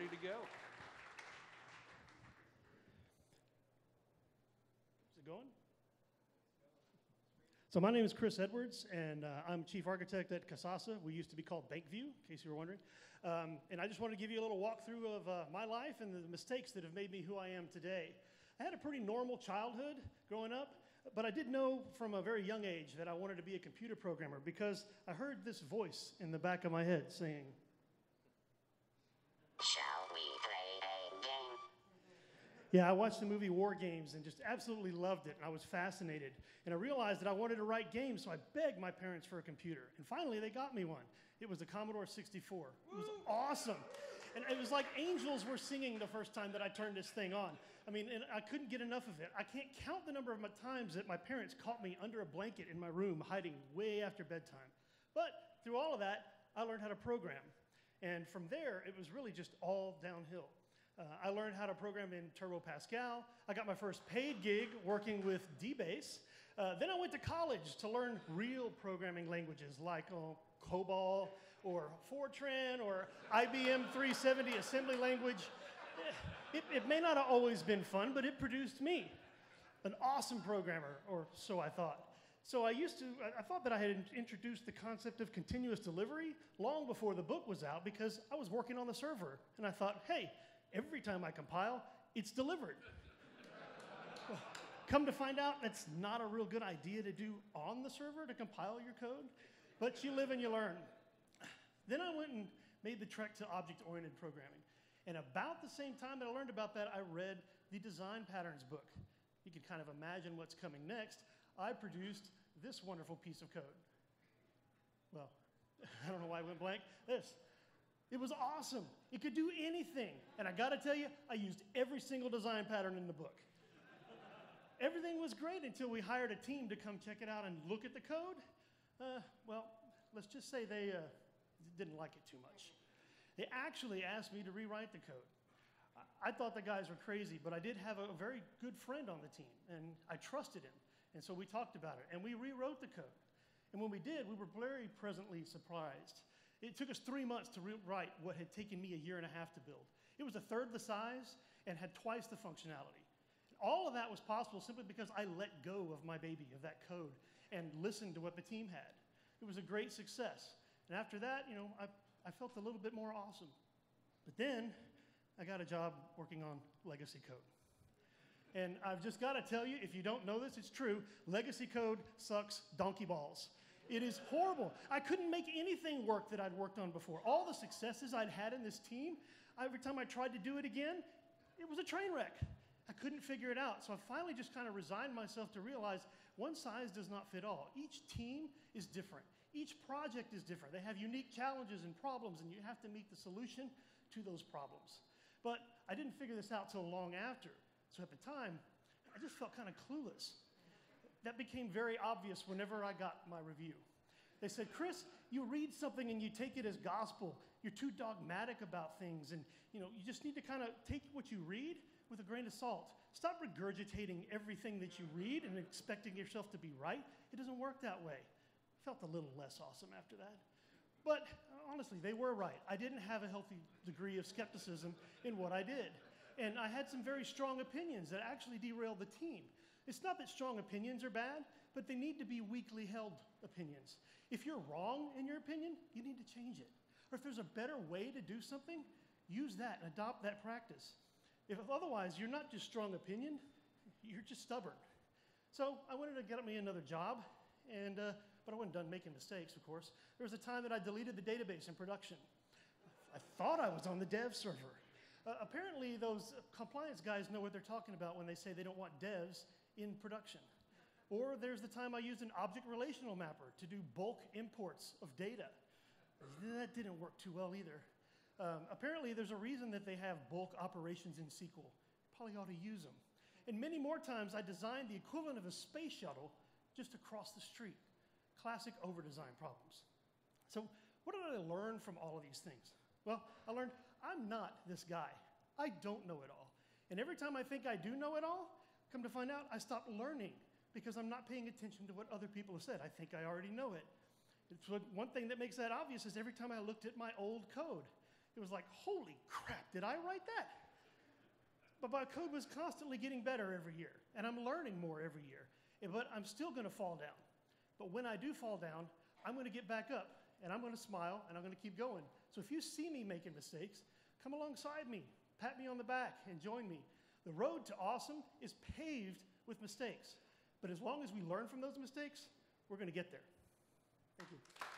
ready to go. Is it going? So my name is Chris Edwards, and uh, I'm chief architect at Kasasa. We used to be called BancVue, in case you were wondering. Um, and I just wanted to give you a little walkthrough of uh, my life and the mistakes that have made me who I am today. I had a pretty normal childhood growing up, but I did know from a very young age that I wanted to be a computer programmer because I heard this voice in the back of my head saying, Shall Yeah, I watched the movie War Games and just absolutely loved it, and I was fascinated. And I realized that I wanted to write games, so I begged my parents for a computer. And finally, they got me one. It was a Commodore 64. It was awesome. And it was like angels were singing the first time that I turned this thing on. I mean, and I couldn't get enough of it. I can't count the number of my times that my parents caught me under a blanket in my room, hiding way after bedtime. But through all of that, I learned how to program. And from there, it was really just all downhill. Uh, I learned how to program in Turbo Pascal. I got my first paid gig working with DBase. Uh, then I went to college to learn real programming languages like uh, COBOL or Fortran or IBM 370 assembly language. Eh, It, it may not have always been fun, but it produced me, an awesome programmer, or so I thought. So I used to, I thought that I had introduced the concept of continuous delivery long before the book was out because I was working on the server. And I thought, hey, every time I compile, it's delivered. Well, Come to find out, that's not a real good idea to do on the server to compile your code, but you live and you learn. Then I went and made the trek to object oriented programming. And about the same time that I learned about that, I read the design patterns book. You can kind of imagine what's coming next. I produced this wonderful piece of code. Well, I don't know why I went blank. This. It was awesome. It could do anything. And I gotta tell you, I used every single design pattern in the book. Everything was great until we hired a team to come check it out and look at the code. Uh, well, let's just say they uh, didn't like it too much. They actually asked me to rewrite the code. I- I thought the guys were crazy, but I did have a very good friend on the team, and I trusted him. And so we talked about it, and we rewrote the code. And when we did, we were very pleasantly surprised. It took us three months to rewrite what had taken me a year and a half to build. It was a third the size and had twice the functionality. All of that was possible simply because I let go of my baby, of that code, and listened to what the team had. It was a great success. And after that, you know, I, I felt a little bit more awesome. But then I got a job working on legacy code. And I've just got to tell you, if you don't know this, it's true. Legacy code sucks donkey balls. It is horrible. I couldn't make anything work that I'd worked on before. All the successes I'd had in this team, every time I tried to do it again, it was a train wreck. I couldn't figure it out. So I finally just kind of resigned myself to realize one size does not fit all. Each team is different. Each project is different. They have unique challenges and problems, and you have to meet the solution to those problems. But I didn't figure this out till long after. So at the time, I just felt kind of clueless. That became very obvious whenever I got my review. They said, Chris, you read something and you take it as gospel. You're too dogmatic about things, and you know, you just need to kind of take what you read with a grain of salt. Stop regurgitating everything that you read and expecting yourself to be right. It doesn't work that way. I felt a little less awesome after that. But honestly, they were right. I didn't have a healthy degree of skepticism in what I did. And I had some very strong opinions that actually derailed the team. It's not that strong opinions are bad, but they need to be weakly held opinions. If you're wrong in your opinion, you need to change it. Or if there's a better way to do something, use that and adopt that practice. If otherwise, you're not just strong opinion, you're just stubborn. So I wanted to get me another job, and, uh, but I wasn't done making mistakes, of course. There was a time that I deleted the database in production. I thought I was on the dev server. Uh, apparently, those compliance guys know what they're talking about when they say they don't want devs in production. Or there's the time I used an object relational mapper to do bulk imports of data. That didn't work too well either. Um, apparently, there's a reason that they have bulk operations in SQL. Probably ought to use them. And many more times, I designed the equivalent of a space shuttle just across the street. Classic overdesign problems. So, what did I learn from all of these things? Well, I learned I'm not this guy. I don't know it all. And every time I think I do know it all, come to find out, I stop learning because I'm not paying attention to what other people have said. I think I already know it. It's what, one thing that makes that obvious is every time I looked at my old code, it was like, holy crap, did I write that? But my code was constantly getting better every year, and I'm learning more every year. But I'm still going to fall down. But when I do fall down, I'm going to get back up, and I'm going to smile, and I'm going to keep going. So if you see me making mistakes, come alongside me, pat me on the back, and join me. The road to awesome is paved with mistakes. But as long as we learn from those mistakes, we're going to get there. Thank you.